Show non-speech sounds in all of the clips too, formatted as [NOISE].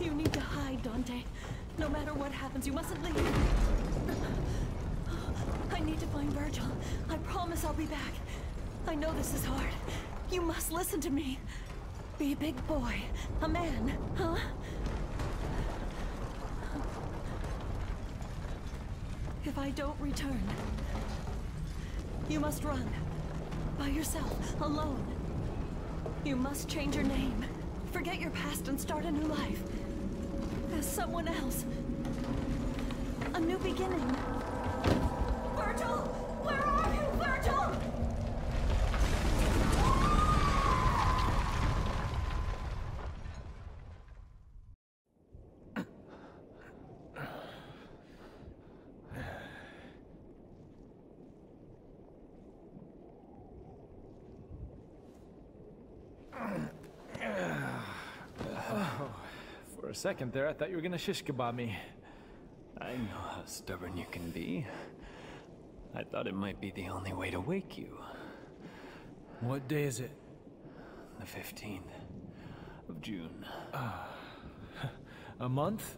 You need to hide, Dante. No matter what happens, you mustn't leave. I need to find Virgil. I promise I'll be back. I know this is hard. You must listen to me. Be a big boy. A man, huh? If I don't return, you must run. By yourself, alone. You must change your name. Forget your past and start a new life. As someone else. A new beginning. A second there, I thought you were gonna shish kebab me. I know how stubborn you can be. I thought it might be the only way to wake you. What day is it? The 15th of June. Ah. [LAUGHS] A month?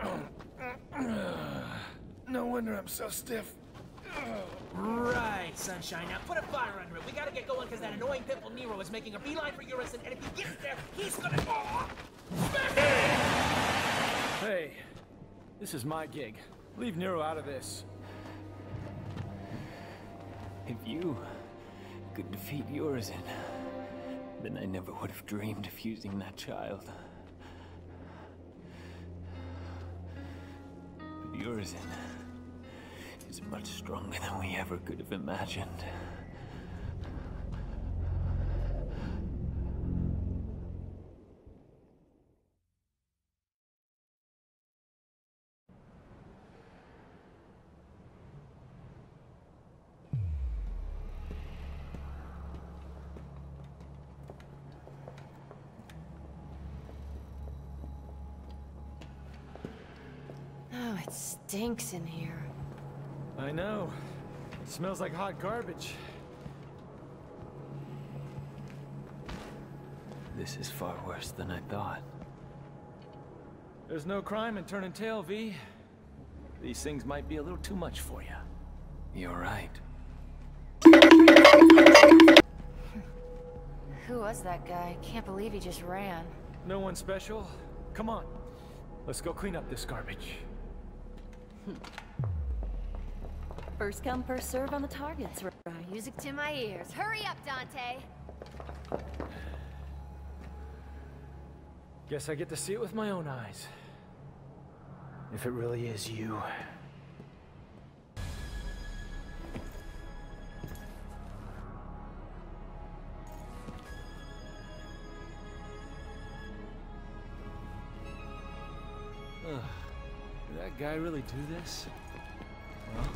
[COUGHS] No wonder I'm so stiff. Right, Sunshine. Now put a fire under it. We gotta get going because that annoying pimple Nero is making a beeline for Urizen, and if he gets there, he's gonna. This is my gig. Leave Nero out of this. If you could defeat Urizen, then I never would have dreamed of using that child. But Urizen is much stronger than we ever could have imagined. Oh, it stinks in here. I know. It smells like hot garbage. This is far worse than I thought. There's no crime in turning tail, V. These things might be a little too much for you. You're right. [LAUGHS] Who was that guy? Can't believe he just ran. No one special? Come on. Let's go clean up this garbage. First come, first serve on the targets, right? Music to my ears. Hurry up, Dante! Guess I get to see it with my own eyes. If it really is you. Guy really do this? Well,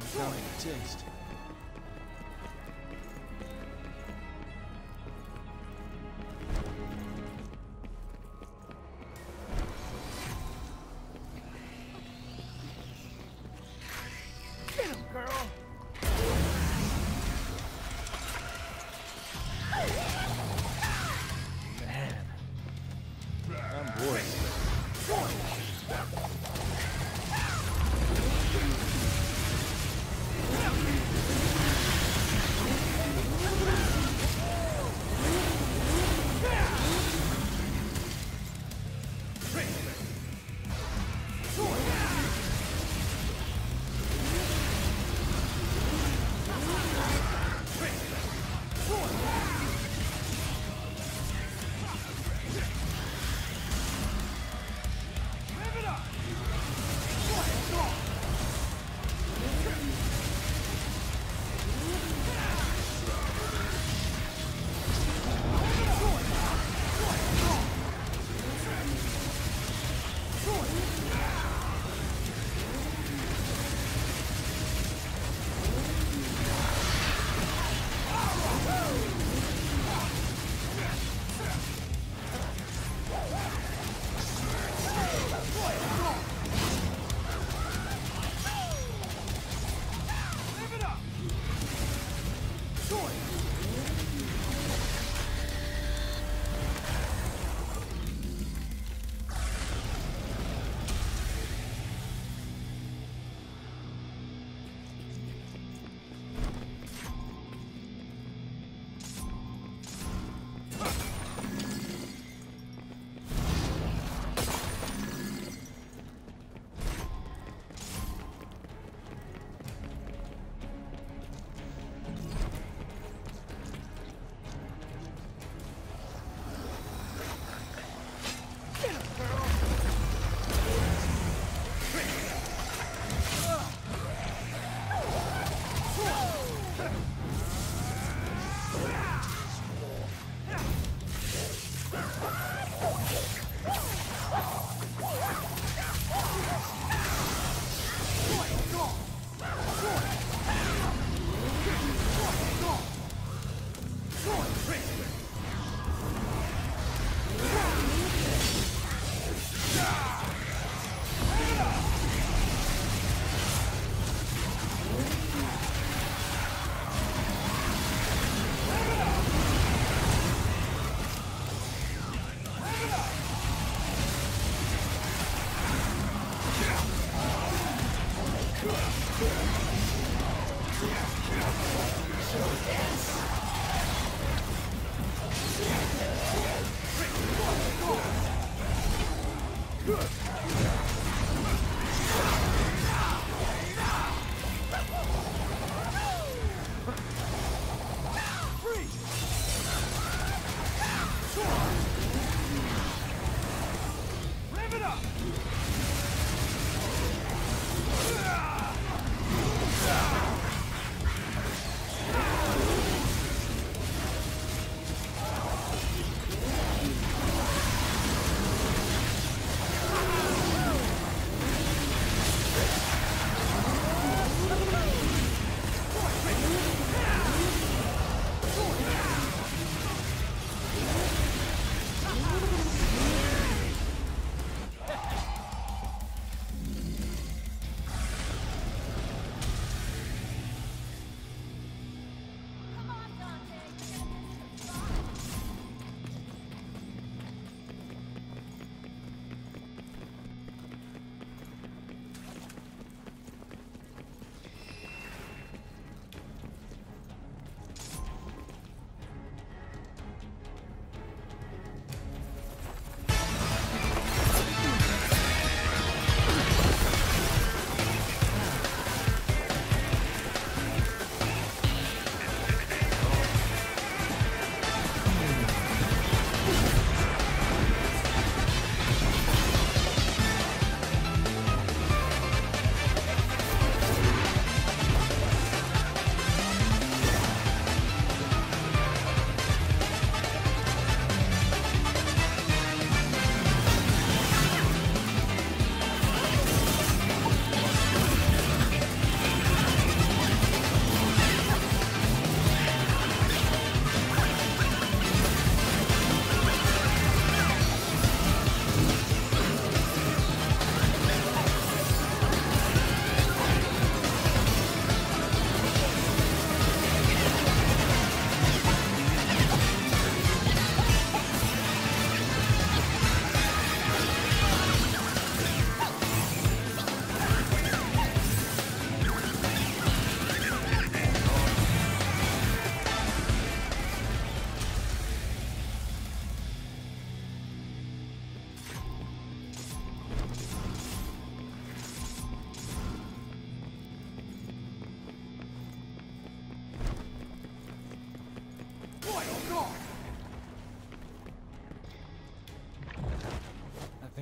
there's no telling taste.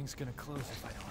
Thing's gonna close if I don't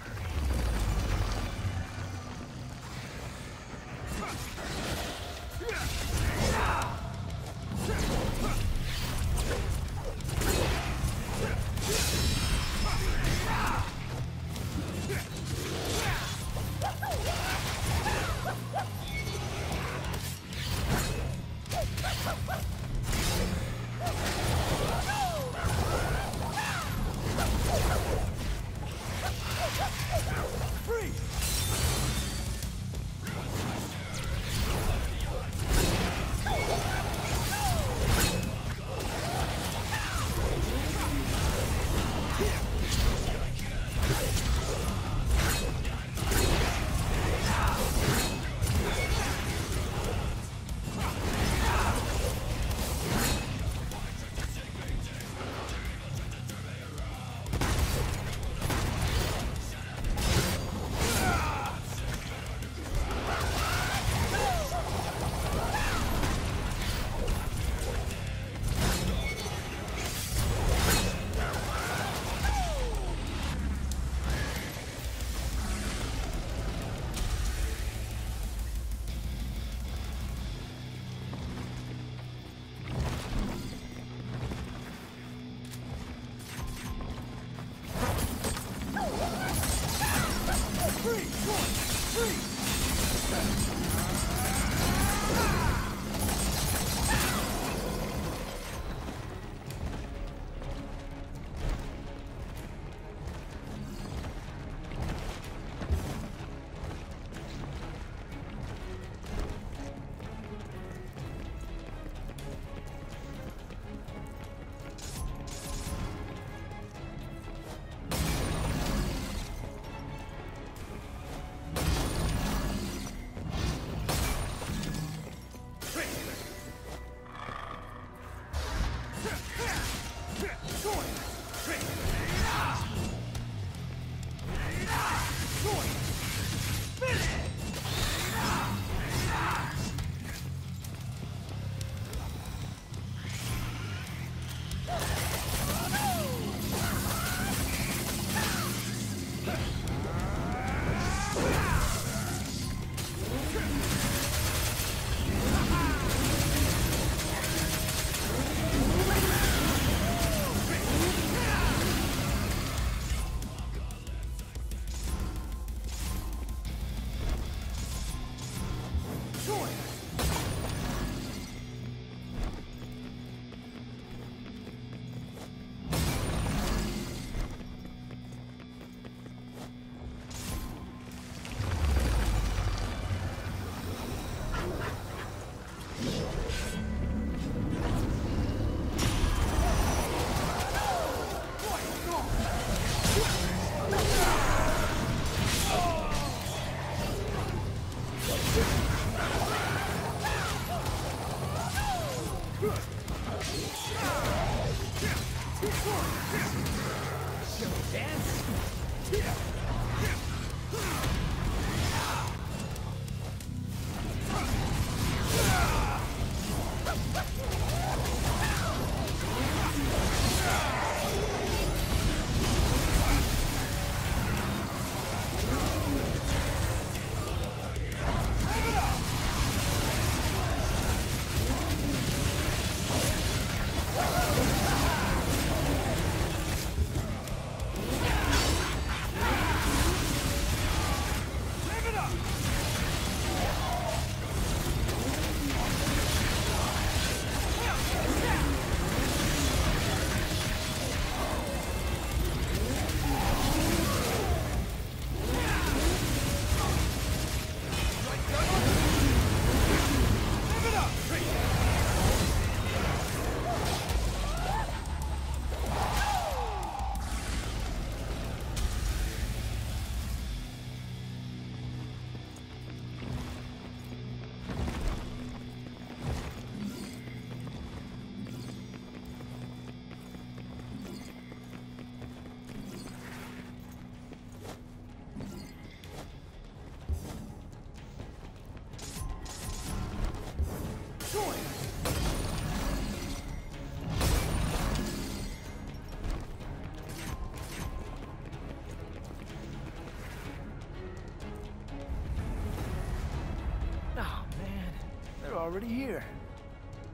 already here.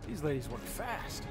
These ladies work fast.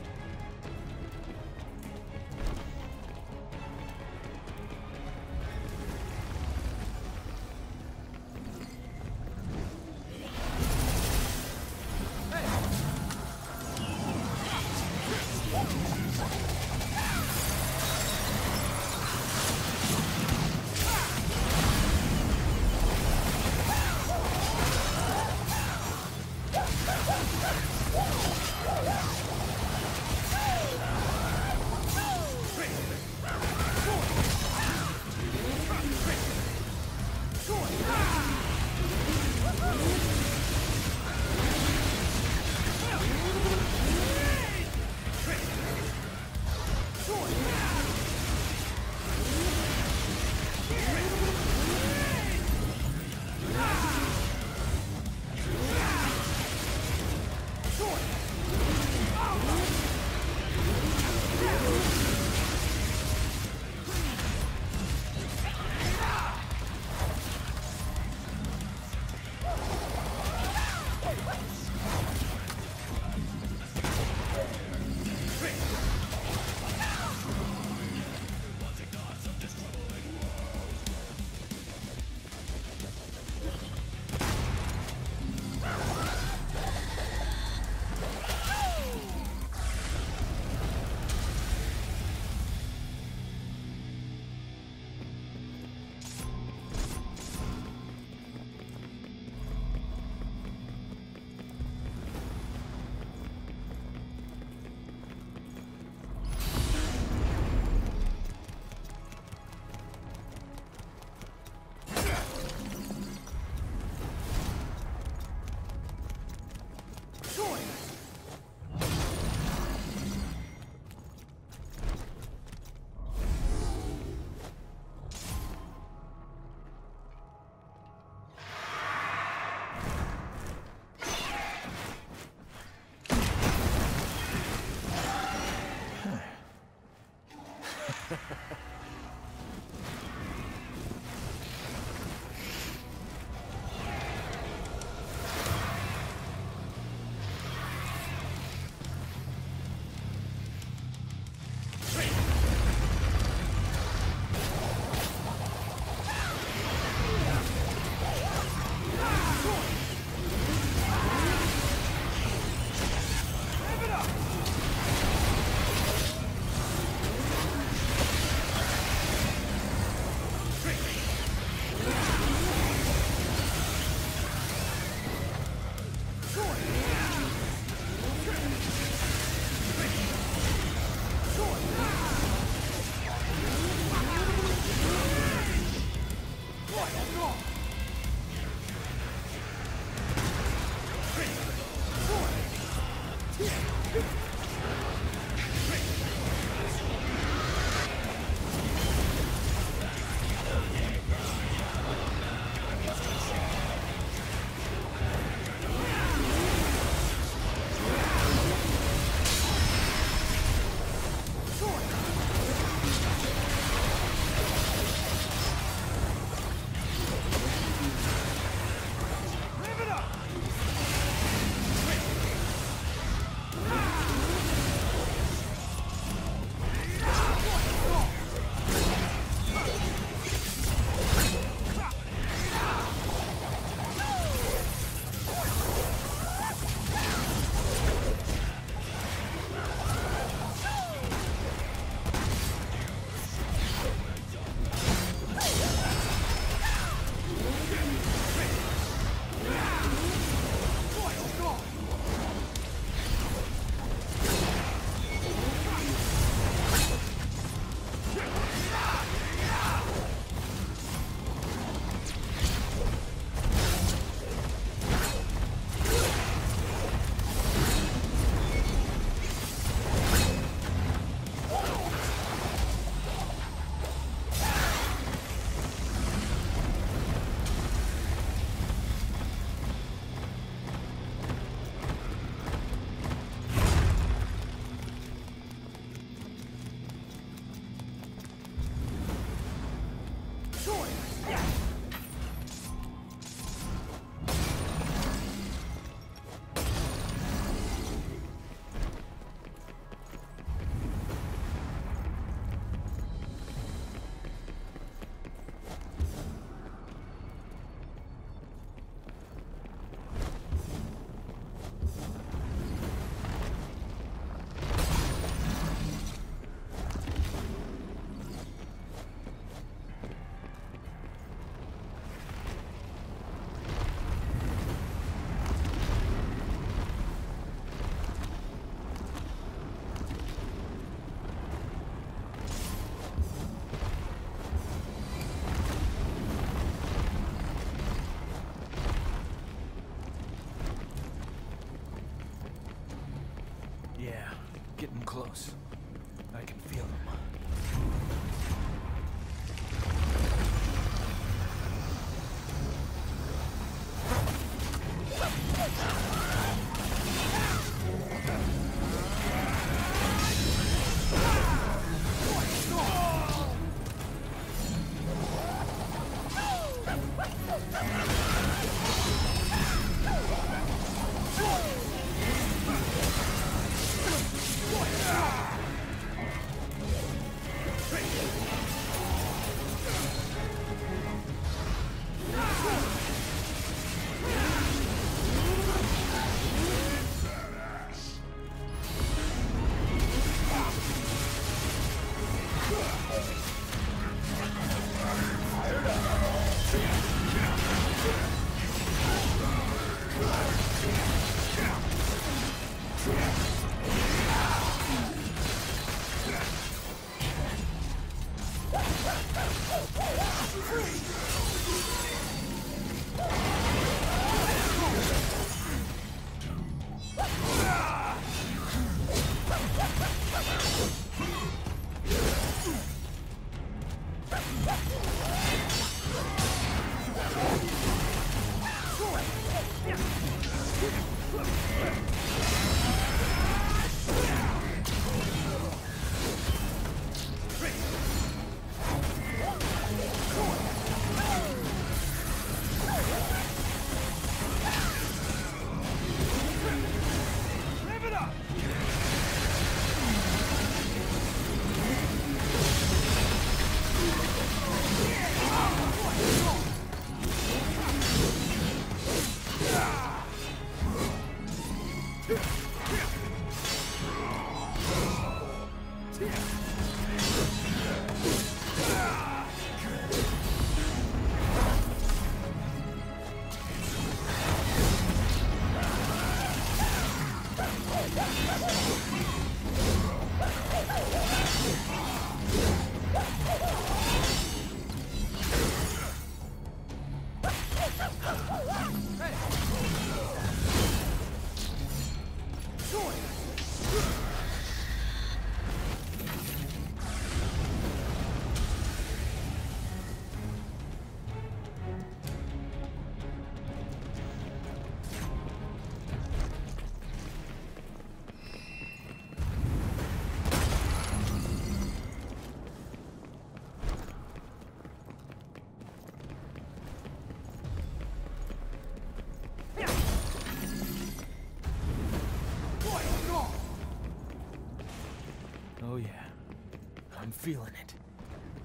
Feeling it.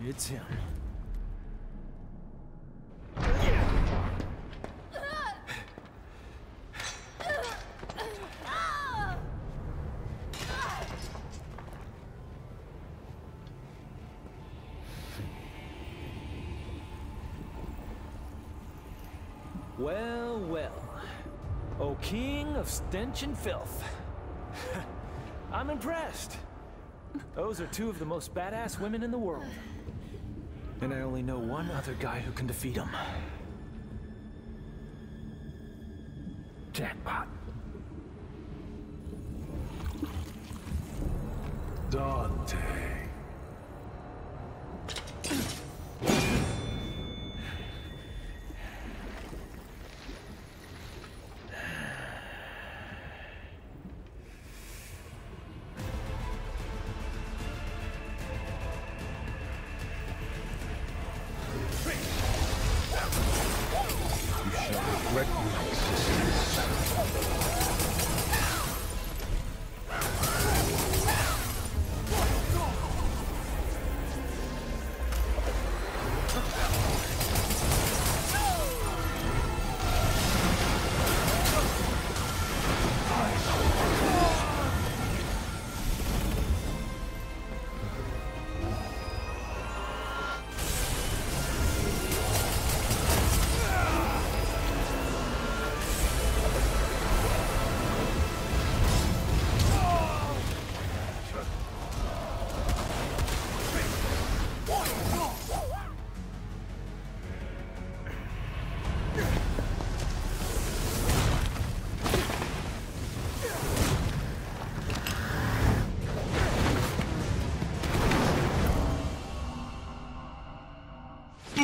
It's him. Well, well. O king of stench and filth. [LAUGHS] I'm impressed. Those are two of the most badass women in the world. And I only know one other guy who can defeat them. Jackpot. Dante.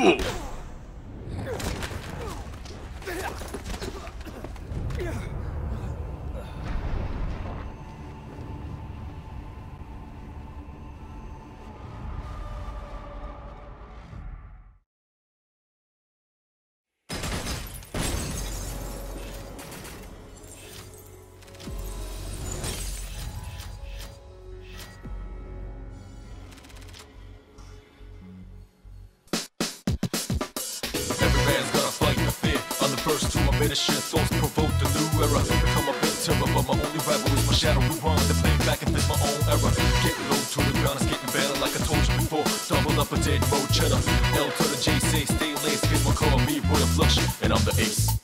fool! Shit. Thoughts provoke the new era. Become a bit terror, but my only rebel is my shadow. Rewind the play back and my own error. Get low to the ground, it's getting better like I told you before. Double up a dead road cheddar. L to the J, say stay laced. Get my call me, boy, a flush, and I'm the ace.